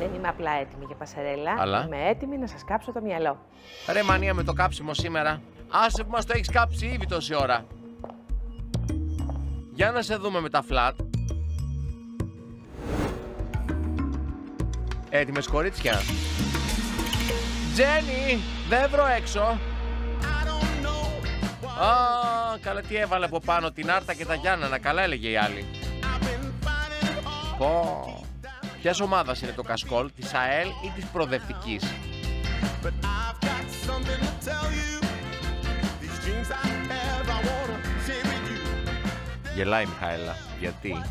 Δεν είμαι απλά έτοιμη για πασαρέλα. Αλλά; Είμαι έτοιμη να σας κάψω το μυαλό. Ρε μανία με το κάψιμο σήμερα. Άσε που μας το έχεις κάψει ήδη τόση ώρα. Για να σε δούμε με τα φλατ. Έτοιμες κορίτσια; Τζένι, δεν βρω έξω. Α, καλά τι έβαλε από πάνω την Άρτα και τα Γιάννανα, καλά έλεγε η άλλη. Πω. Ποιας ομάδας είναι το κασκόλ, της ΑΕΛ ή της προοδευτικής; Γελάει η Μιχαέλα. Γιατί.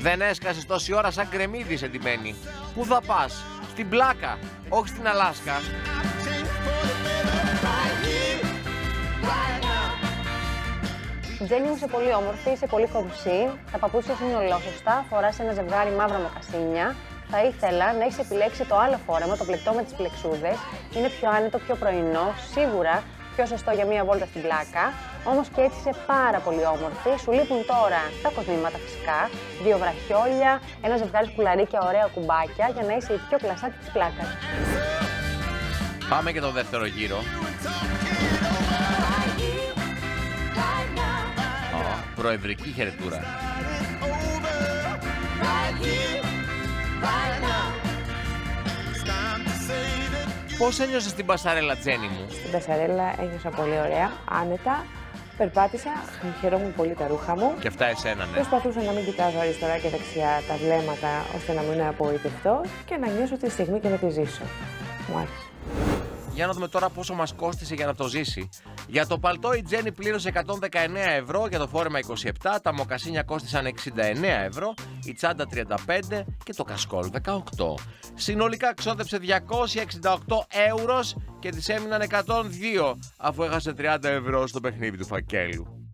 Δεν έσκασες τόση ώρα σαν κρεμμύδι εντυμένη. Πού θα πας; Στην πλάκα. Όχι στην Αλάσκα. Η Τζέννη μου είσαι πολύ όμορφη, είσαι πολύ κομψή. Τα παπούτσια σου είναι ολόσωστα. Φοράς ένα ζευγάρι μαύρα μοκασίνια. Θα ήθελα να έχεις επιλέξει το άλλο φόρεμα, το πλεκτό με τις πλεξούδες. Είναι πιο άνετο, πιο πρωινό. Σίγουρα πιο σωστό για μία βόλτα στην πλάκα. Όμως και έτσι είσαι πάρα πολύ όμορφη. Σου λείπουν τώρα τα κοσμήματα φυσικά. Δύο βραχιόλια, ένα ζευγάρι σκουλαρίκια, ωραία κουμπάκια για να είσαι η πιο κλασάτη της πλάκας. Πάμε και το δεύτερο γύρο. Α, προεδρική χαιρετούρα. Πώς ένιωσες την πασαρέλα Τζένι μου; Στην πασαρέλα ένιωσα πολύ ωραία, άνετα. Περπάτησα, χαιρόμουν πολύ τα ρούχα μου. Και αυτά εσένα, ναι. Προσπαθούσα να μην κοιτάζω αριστερά και δεξιά τα βλέμματα ώστε να μην απογοητευτώ και να νιώσω τη στιγμή και να τη ζήσω. Μου άρεσε. Για να δούμε τώρα πόσο μας κόστησε για να το ζήσει. Για το παλτό η Τζέννη πλήρωσε 119 ευρώ, για το φόρεμα 27, τα μοκασίνια κόστησαν 69 ευρώ, η τσάντα 35 και το κασκόλ 18. Συνολικά ξόδεψε 268 ευρώ και της έμειναν 102 αφού έχασε 30 ευρώ στο παιχνίδι του φακέλου.